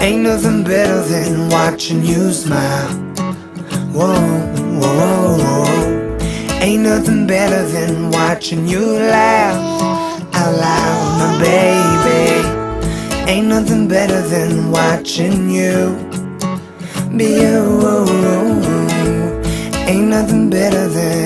Ain't nothing better than watching you smile. Whoa, whoa, whoa, whoa. Ain't nothing better than watching you laugh out my baby. Ain't nothing better than watching you be you. Ain't nothing better than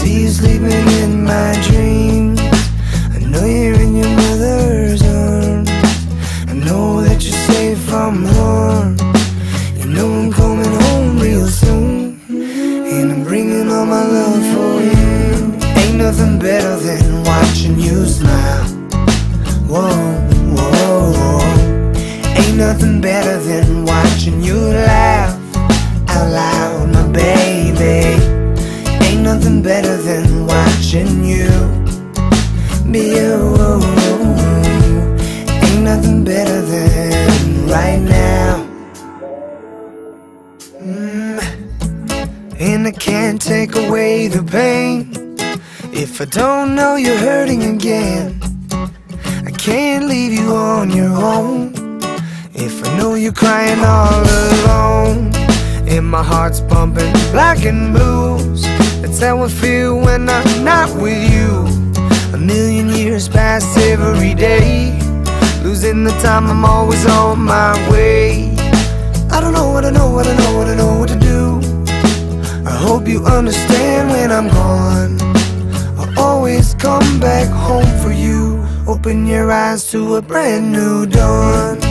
See you sleeping in my dreams. I know you're in your mother's arms. I know that you're safe from harm. You know I'm coming home real soon. And I'm bringing all my love for you. Ain't nothing better than watching you smile. Whoa, whoa, whoa. Ain't nothing better than watching you laugh than watching you be you. Ain't nothing better than right now. Mm. And I can't take away the pain if I don't know you're hurting again. I can't leave you on your own if I know you're crying all alone. And my heart's pumping black and blues. That's how I feel when I'm not with you. A million years pass every day. Losing the time, I'm always on my way. I don't know what I know, what I know, what I know what to do. I hope you understand when I'm gone. I'll always come back home for you. Open your eyes to a brand new dawn.